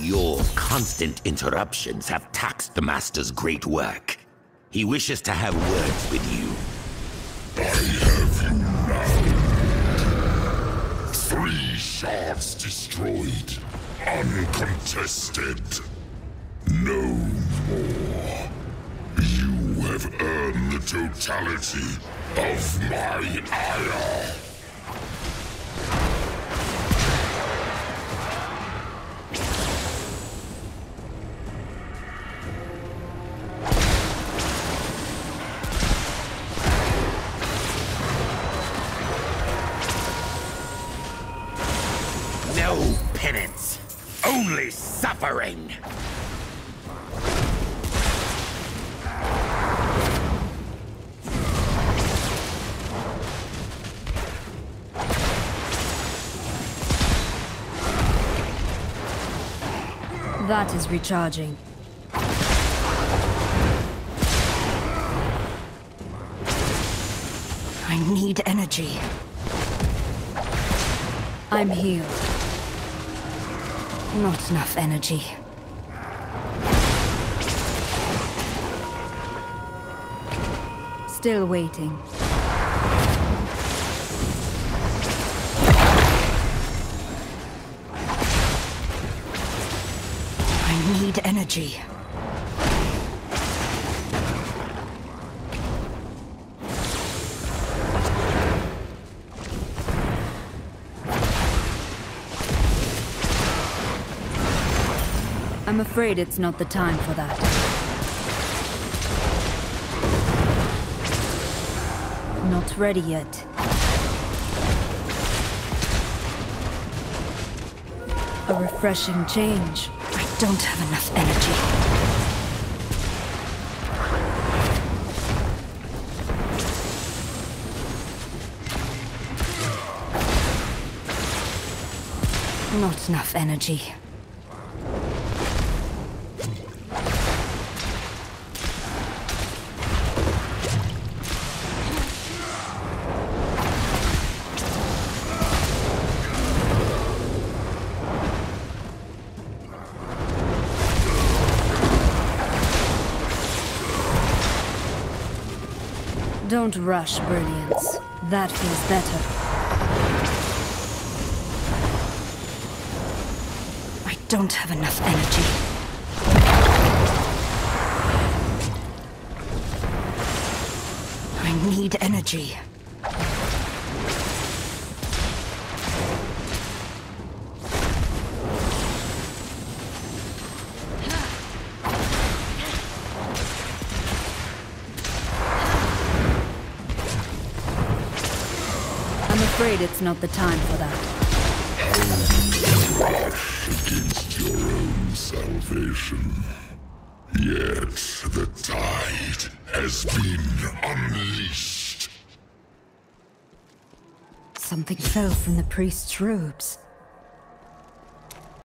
Your constant interruptions have taxed the Master's great work. He wishes to have words with you. I have you now. Three shards destroyed. Uncontested. No more. You have earned the totality of my ire. Penance, only suffering. That is recharging. I need energy. I'm healed. Not enough energy. Still waiting. I need energy. I'm afraid it's not the time for that. Not ready yet. A refreshing change. I don't have enough energy. Not enough energy. Don't rush brilliance. That feels better. I don't have enough energy. I need energy. Afraid it's not the time for that. You Rush against your own salvation. Yet the tide has been unleashed. Something fell from the priest's robes.